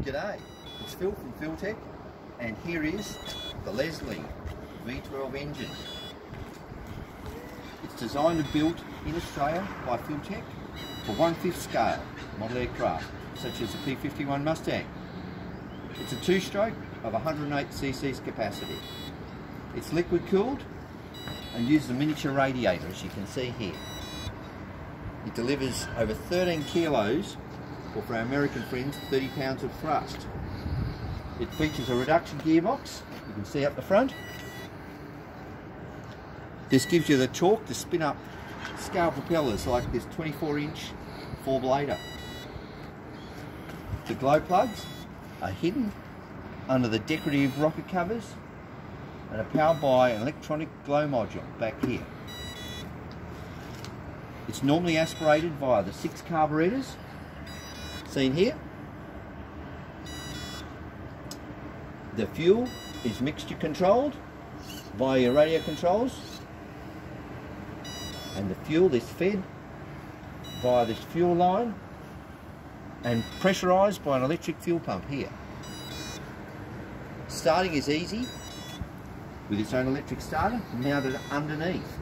G'day, it's Phil from Philtech and here is the Leslie V12 engine. It's designed and built in Australia by Philtech for one-fifth scale model aircraft such as the P-51 Mustang. It's a two-stroke of 108 cc's capacity. It's liquid cooled and uses a miniature radiator as you can see here. It delivers over 13 kilos or for our American friends 30 pounds of thrust. It features a reduction gearbox, you can see up the front. This gives you the torque to spin up scale propellers like this 24 inch four blader. The glow plugs are hidden under the decorative rocket covers and are powered by an electronic glow module back here. It's normally aspirated via the six carburetors seen here. The fuel is mixture controlled via your radio controls and the fuel is fed via this fuel line and pressurised by an electric fuel pump here. Starting is easy with its own electric starter mounted underneath.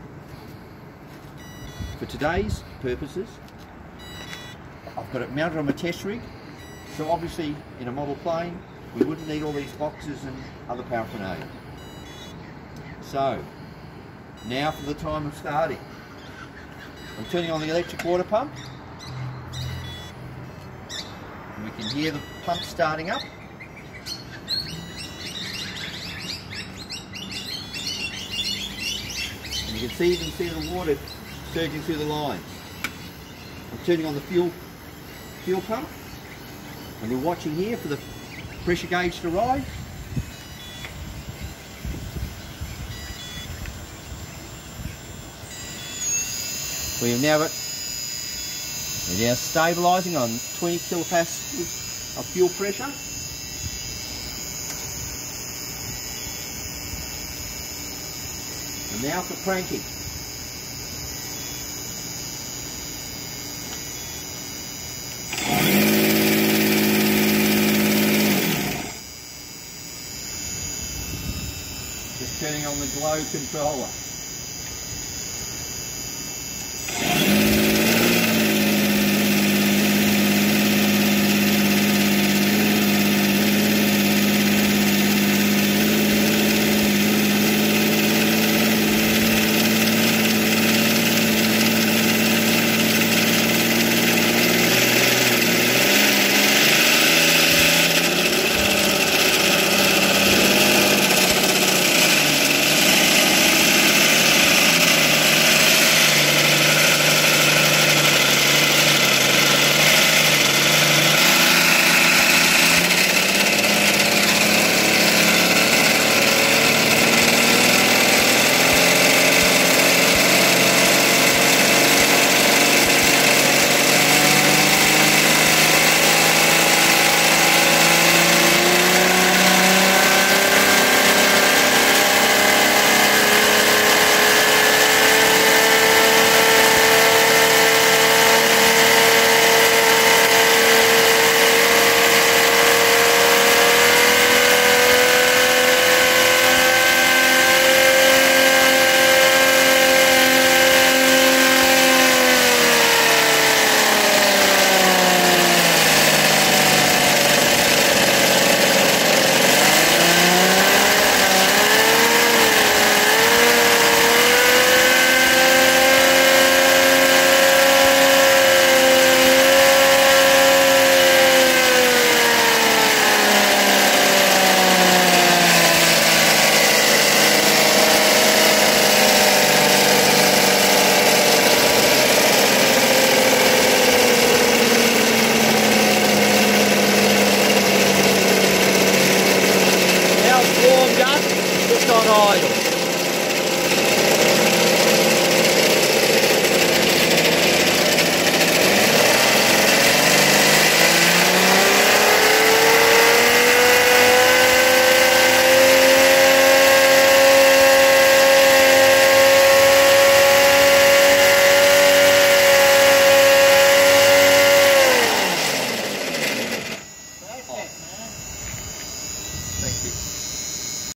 For today's purposes, I've got it mounted on my test rig, so obviously in a model plane we wouldn't need all these boxes and other paraphernalia. So, now for the time of starting. I'm turning on the electric water pump. And we can hear the pump starting up. And you can see even see the water surging through the lines. I'm turning on the fuel fuel pump and we're watching here for the pressure gauge to rise. We have now got we're now stabilising on 20 kilopascals of fuel pressure. And now for cranking. Turning on the glow controller.